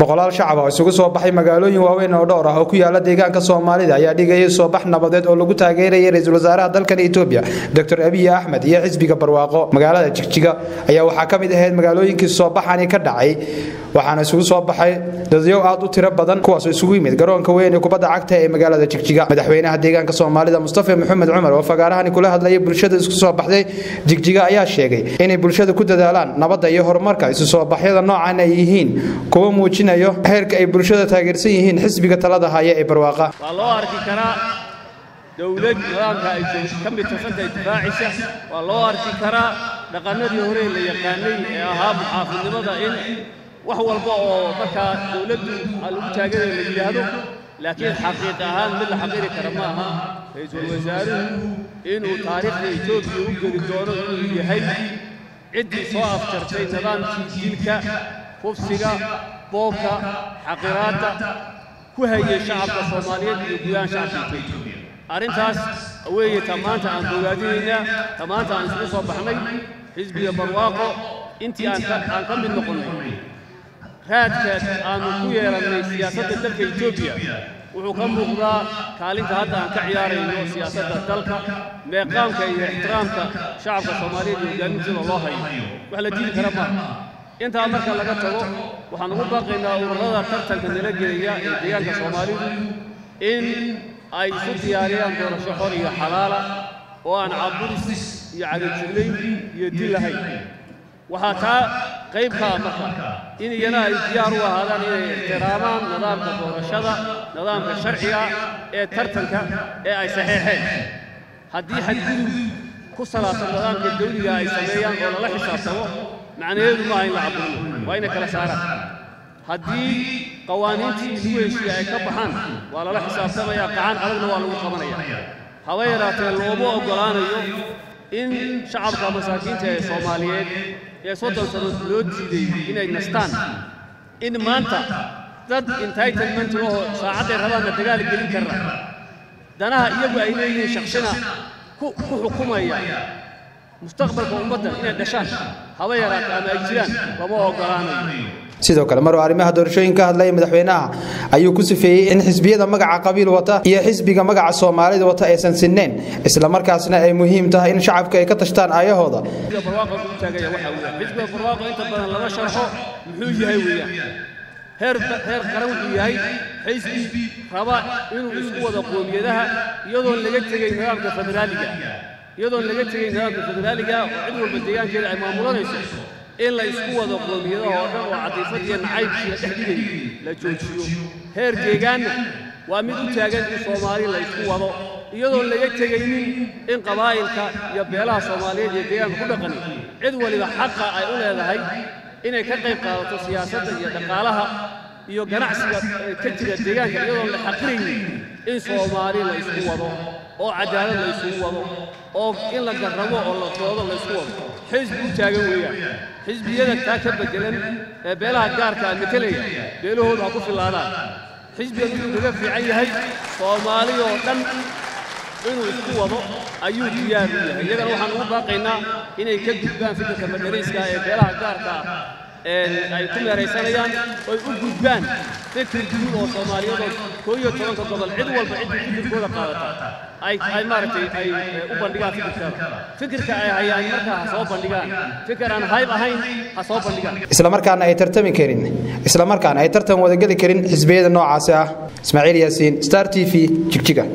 boqolaal shacab oo isugu soo baxay magaalooyin waaweyn oo dhowr ah oo ku yaalla deegaanka soomaalida ayaa dhigayay soobax nabadeed oo lagu taageerayay ra'iisul wasaaraha dalkan etoobiya doctor abiy axmed iyo xisbiga barwaaqo. Magaalada jigjiga ayaa waxaa ka mid ahayd magaalooyinkii soobaxani ka dhacay waxaana isugu soo baxay dadyow aad u tiro badan kuwaasoo isugu yimid garoonka weyn ee kubadda cagta ee magaalada jigjiga. Madaxweynaha deegaanka soomaalida mustafa maxamed cumar oo fagaarahani kula hadlayay bulshada isku soo baxday jigjiga ayaa sheegay inay bulshada ku dadaalaan nabadda iyo horumarka isu soo baxyada noocan ay yihiin kuwa muujinayo heerka ay bulshada taageersan yihiin xisbiga talada haya ee barwaaqa. Waa loo arki karaa dowlad nidaamka ay ka mid tasantahay difaacisa waa loo arki karaa dhaqannadii hore la yaqaanay ee ahaa muxaafidnimada in wax walba oo markaa dowladdu lagu taageerayo la yidhaahdo laakiin xaqiiq ahaan mid la xaqiiri kara ma aha. Ra'iisul wasaaruhu inuu taariikhda etoobiya u geli doono inuu yahay ciddii soo afjartay nidaamkii dilka kufsiga boobka xaqiraadda ku hayay shacabka soomaaliyeed iyo gudahaan shacabka etoobiya arrintaas weeye ta maanta aan bogaadinaynaa ta maanta aan isugu soo baxnay xisbiga barwaaqo intii aan ka mid noqonnay raadka aanu ku yeelannay siyaasadda dalka etoobiya wuxuu ka muuqdaa kaalinta hadda aan ka ciyaarayno siyaasadda dalka meeqaamka iyo ixtiraamka shacabka soomaaliyeed iyo hoggaaminteeda loo hayo. Wax la diidi kara maaha intaa marka laga tago waxaan ugu baaqaynaa ururada tartanka nala gelaya ee deegaanka soomaalidu in ay isu diyaariyaan doorasho xor iyo xalaala oo aan caburis iyo cadajullayn iyo dil lahayn. Waxaa taa qayb kaa marka in iyana ay diyaar u ahaadaan inay ixtiraamaan nidaamka doorashada nidaamka sharciga ee tartanka ee ay saxeexeen haddii xadgudub ku salaabsan nidaamka dawliga ay sameeyaan oo lala xisaabtamo macnaheedu maaha in la caburino waa inay kala saaraan. Haddii qawaaniintii lagu heshiiye ay ka baxaan waa lala xisaabtamayaa qacan adagna waa lagu qabanaya. Haba yaraatee looma oggolaanayo in shacabka masaakiinta ee soomaaliyeed ee soddon sano loo diiday inay nastaan. In maanta dad entitlement lahoo saacadday rabaanna dagaal gelin karra. Danaha iyagu ay leeyihiin shaksina ku xukumaya. Mustaqbalka ummaddan inay dhashaan haba yaraata ama ay jiraan lama oggolaanayo sidoo kale maruu arrimaha doorashooyin ka hadlaya madaxweynaha. Ayuu ku sifeeyey in xisbiyada magaca qabiil wata iyo xisbiga magaca soomaalida wata aysan sinnayn. Islamarkaasna ay muhiim tahay in shacabka ay ka tashtaan aayahooda. Xisbiga barwaaqo inta badan lama sharxo muxuu yahay weeyaan. Heer heer qaran wuxuu yahay xisbi raba inuu isku wado qoomiyadaha iyadoon laga tegay nidaamka federaaliga iyadoon laga tegay nidaamka federaaliga oo cid walba deegaankeeda ay maamulanayso in la isku wado qoomiyadaha oo dhan oo cadiifad iyo nacaybkii la dhex dhigay la joojiyo. Heer deegaanna waa mid u taagan in soomaali la isku wado iyadoon laga tegaynin in qabaa'ilka iyo beelaha soomaaliyeed iyo deegaanka ku dhaqani cid waliba xaqa ay u leedahay inay ka qayb qaadato siyaasadda iyo dhaqaalaha iyo ganacsiga ka jira deegaanka iyadoon la xaqiraynin in soomaali la isku wado oo cadaalad la isugu wado oo in la garramo oo la doodo la isku wado. Xisbi u taagan weeyaan. Xisbiyada taa ka beddelan ee beelaha gaarka metelaya beelahoodu ha ku filaadaan xisbiga miduu kaga fiican yahay soomaali oo dhan inuu isku wado ayuu diyaar u yahay. Iyagana waxaan ugu baaqaynaa inay ka gudbaan fikirka madhariiska ee beelaha gaarka ay ku meeraysanayaan oy u gudbaan fikir guud oo soomaaliyadood koo iyo tobanka gobol cid walba ciddii fikirkooda qaadata ay ay maaragtay ay u bandhigaan fikirkooda fikirka ay hayaan markaa ha soo bandhigaan fikir aan hayb ahayn ha soo bandhigaan islamarkaana ay tartami karin. Islamarkaana ay tartan wadageli karin. Xisbiyada noocaasi ah ismaaciil yaasiin star t v jigjiga